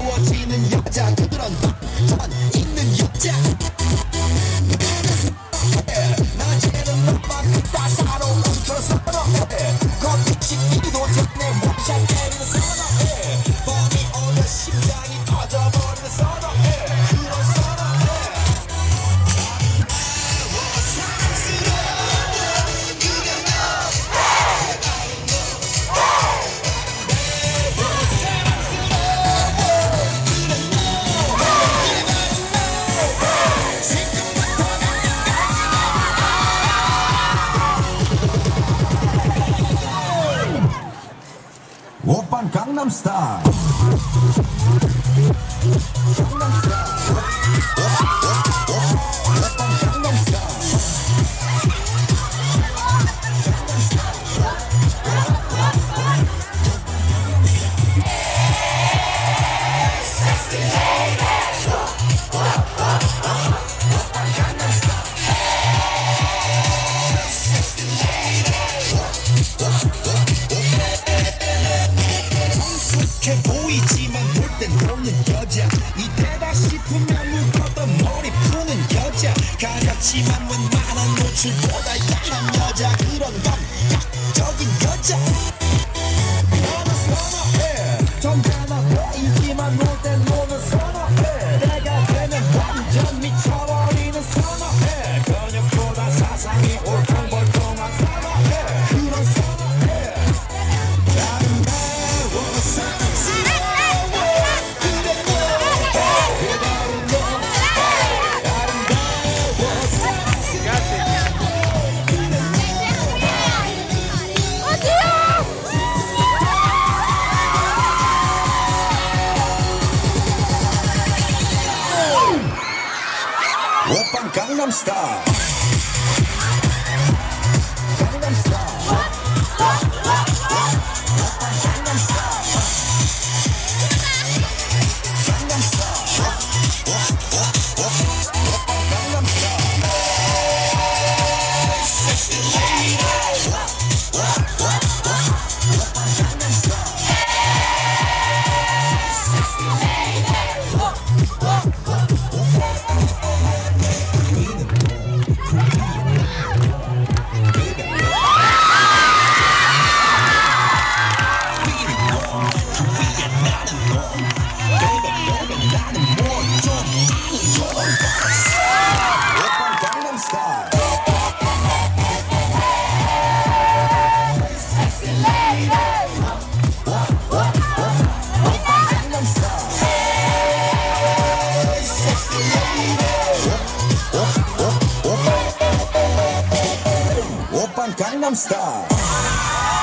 뜨거워지는 여자 두드러운 전 오빤 강남 스타일 강남 스타일 가볍지만 웬만한 노출보다 약한 여자 그런 감각적인 여자 Gangnam Style. Gangnam Style.